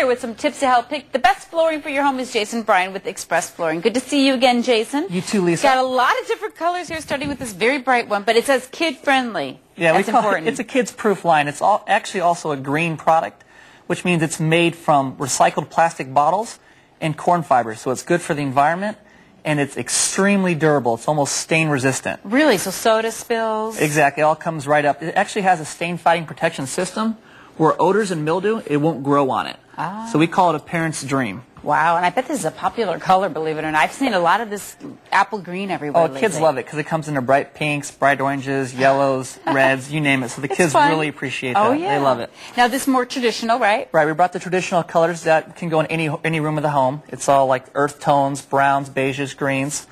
here with some tips to help pick the best flooring for your home is Jason Bryan with Express Flooring. Good to see you again, Jason. You too, Lisa. Got a lot of different colors here, starting with this very bright one, but it says kid-friendly. Yeah, That's we call important. it, it's a kids-proof line. It's all, actually also a green product, which means it's made from recycled plastic bottles and corn fibers. So it's good for the environment, and it's extremely durable. It's almost stain resistant. Really? So soda spills? Exactly, it all comes right up. It actually has a stain-fighting protection system where odors and mildew, it won't grow on it. Ah. So we call it a parent's dream. Wow, and I bet this is a popular color, believe it or not. I've seen a lot of this apple green everywhere Oh, kids love it because it comes in a bright pinks, bright oranges, yellows, reds, you name it. So the It's kids fun. really appreciate that. Oh, that. yeah. They love it. Now, this is more traditional, right? Right, we brought the traditional colors that can go in any any room of the home. It's all like earth tones, browns, beiges, greens.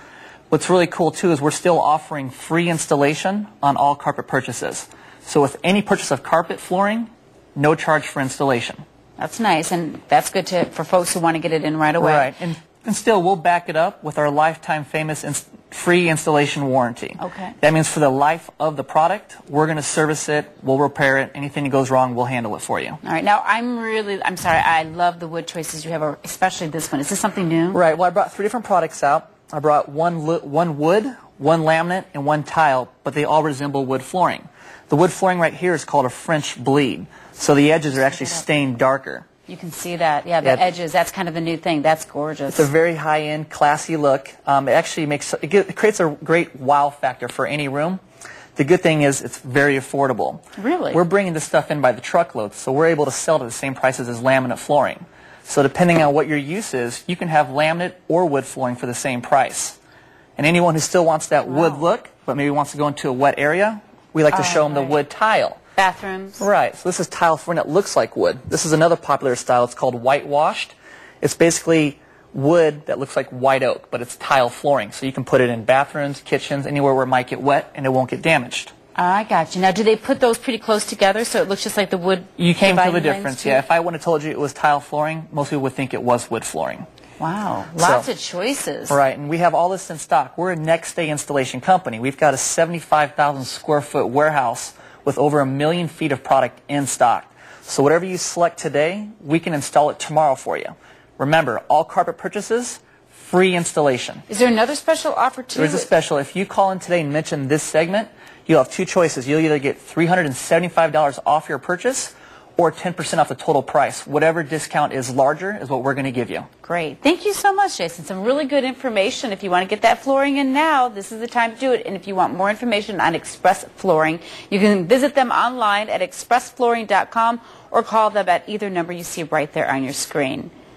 What's really cool too is we're still offering free installation on all carpet purchases. So with any purchase of carpet flooring, no charge for installation. That's nice, and that's good to for folks who want to get it in right away. Right, and, and still we'll back it up with our lifetime famous ins- free installation warranty. Okay. That means for the life of the product, we're going to service it, we'll repair it, anything that goes wrong, we'll handle it for you. All right. Now, I'm really, I'm sorry, I love the wood choices you have, especially this one. Is this something new? Right. Well, I brought three different products out. I brought one one wood, one laminate, and one tile, but they all resemble wood flooring. The wood flooring right here is called a French bleed, so the edges are actually stained darker. You can see that. Yeah, the Yeah. edges. That's kind of the new thing. That's gorgeous. It's a very high-end, classy look. Um, it actually makes it, get, it creates a great wow factor for any room. The good thing is it's very affordable. Really? We're bringing this stuff in by the truckload, so we're able to sell it at the same prices as laminate flooring. So depending on what your use is, you can have laminate or wood flooring for the same price. And anyone who still wants that wood look, but maybe wants to go into a wet area, we like to Oh, show them the wood tile. Bathrooms. Right. So this is tile flooring that looks like wood. This is another popular style. It's called whitewashed. It's basically wood that looks like white oak, but it's tile flooring. So you can put it in bathrooms, kitchens, anywhere where it might get wet and it won't get damaged. I got you. Now, do they put those pretty close together so it looks just like the wood? You came to the difference, too? yeah. If I would have told you it was tile flooring, most people would think it was wood flooring. Wow, lots So- of choices. Right, and we have all this in stock. We're a next day installation company. We've got a 75,000 square foot warehouse with over a million feet of product in stock. So whatever you select today, we can install it tomorrow for you. Remember, all carpet purchases, free installation. Is there another special offer too? There is a special. If you call in today and mention this segment, you'll have two choices. You'll either get $375 off your purchase or 10% off the total price. Whatever discount is larger is what we're going to give you. Great. Thank you so much, Jason. Some really good information. If you want to get that flooring in now, this is the time to do it. And if you want more information on Express Flooring, you can visit them online at expressflooring.com or call them at either number you see right there on your screen.